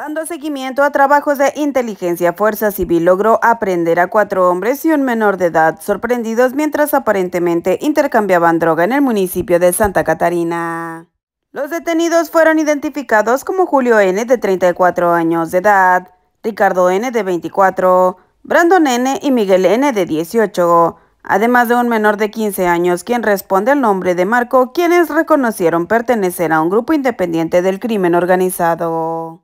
Dando seguimiento a trabajos de inteligencia, Fuerza Civil logró aprender a cuatro hombres y un menor de edad sorprendidos mientras aparentemente intercambiaban droga en el municipio de Santa Catarina. Los detenidos fueron identificados como Julio N. de 34 años de edad, Ricardo N. de 24, Brandon N. y Miguel N. de 18, además de un menor de 15 años quien responde al nombre de Marco, quienes reconocieron pertenecer a un grupo independiente del crimen organizado.